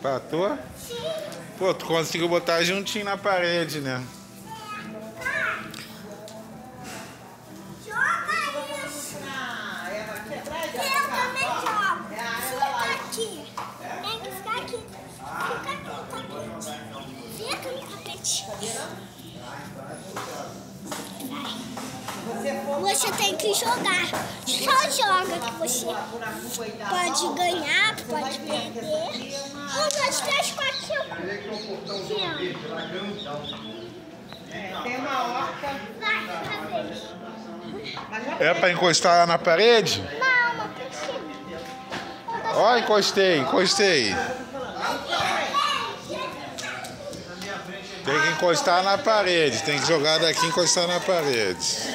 Empatou? Pô, tu conseguiu botar juntinho na parede, né? Joga isso. Ah, ela aqui atrás, Eu ela também jogo. É a área da Fica live. aqui. Tem que ficar aqui. Fica aqui no tapete. Fica no tapete. Você tem que jogar. Só joga que você pode ganhar, pode perder. Um, dois, três, quatro, cinco. Tem uma horta, É pra encostar lá na parede? Não, piscina. Ó, encostei, encostei. Tem que encostar na parede. Tem que jogar daqui e encostar na parede.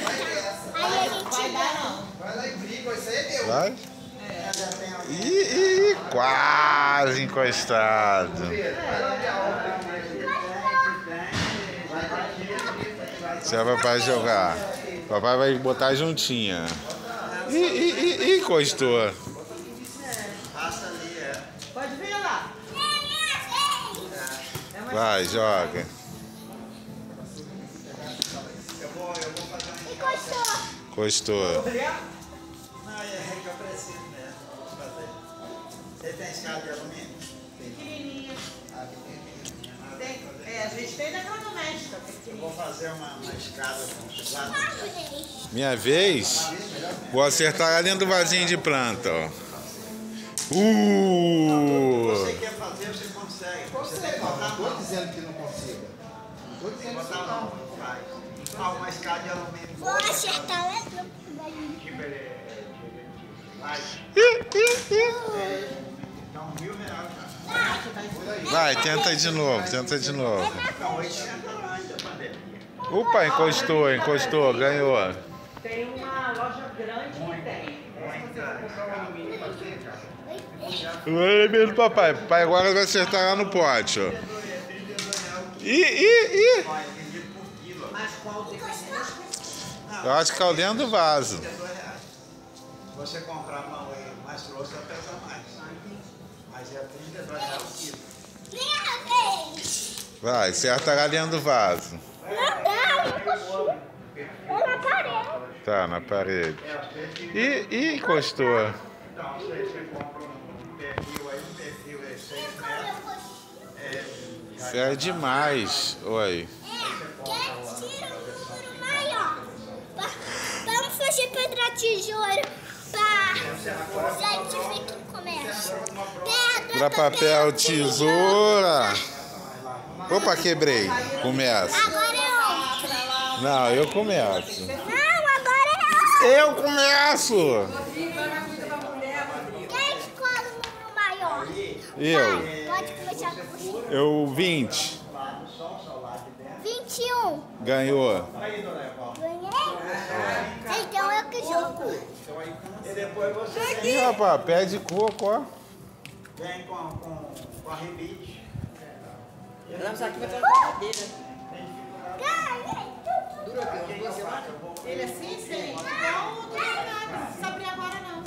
Aí a gente ganha. Vai lá e briga, isso aí é meu. Vai? Ih, ih, quase encostado. Você vai papai jogar. Papai vai botar juntinha. Ih, ih, ih, encostou. É. É Vai, joga. Encostou. Encostou. Não, é que eu preciso mesmo. Fazer. Você tem escada de alumínio? pequenininha. Fazer. é, a gente tem daquela doméstica, Eu vou fazer uma, uma escada com. Minha vez. Vou acertar lá dentro do vasinho de planta, ó. Uh! Você quer fazer, você consegue. Você tem que botar a Não estou dizendo que não consiga. Não estou que dizendo que não. faz. Ah, uma escada de alumínio. Vou acertar. Vai. Tenta de novo, tenta de novo. 80 mais da pandemia. Opa, encostou, encostou, ganhou. Tem uma loja grande que tem. Olha mesmo, papai. Papai agora vai acertar lá no pote, ó. Ih, ih, ih. Mas qual dependendo Eu acho que é o dentro do vaso. 32 reais. Você comprar mão aí mais grossa, pesa mais. Mas é 32 reais o quilo. Minha vez. Vai, acerta lá dentro do vaso. Não não na parede. Tá, na parede. Ih, ih, encostou. Então, você compra um perfil aí, um perfil é 6 metros. Isso é demais. Oi. Quem tira um número maior? Va- Vamos fazer tesoura para gente ver quem começa. Pedra, papel, tesoura. Opa, quebrei. Começa. Agora é outra. Não, eu começo. Não, agora é outra. Eu começo! Quem escolhe o número maior? Eu. Vai, pode começar com você. Eu 20. 21. Ganhou. Ganhei? Então eu. E depois você Ih, rapaz, pé de coco, ó. vem com, com, com a rebite. Vamos aqui vai ter uma cadeira. Ganhei. Ele é assim, sim. Não precisa abrir agora não.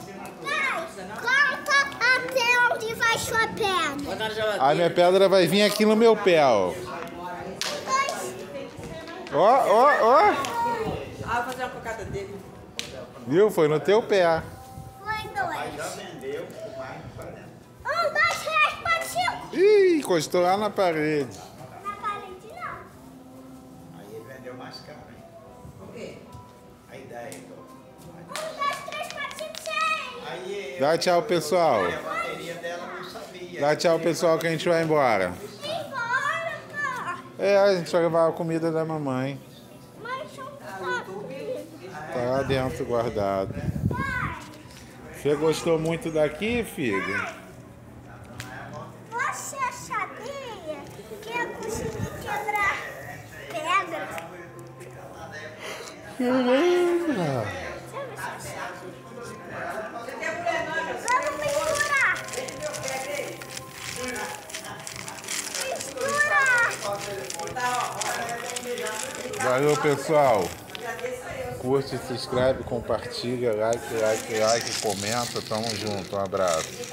Vai, conta até onde vai sua perna. A minha pedra vai vir aqui no meu pé, ó. Ó, ó, ó. Ah, vou fazer uma cocada dele. Viu? Foi no teu pé. Foi Já dois. vendeu por mais de 40. Um, dois, três, quatro, cinco. Ih, encostou lá na parede. Na parede não. Aí ele vendeu mais caro, hein? O quê? A ideia. então. Um, dois, três, quatro, cinco, seis. Aí eu- Dá tchau, pessoal. a bateria dela não sabia. Dá tchau, pessoal, que a gente vai embora. Embora, cara. É, a gente vai levar a comida da mamãe. Mas são quatro. Tá lá dentro guardado. Você gostou muito daqui, filho? Você sabia que eu consegui quebrar pedra? Caramba! Vamos misturar. Misturar. Valeu, pessoal. Curte, se inscreve, compartilha, like, like, like, comenta. Tamo junto. Um abraço.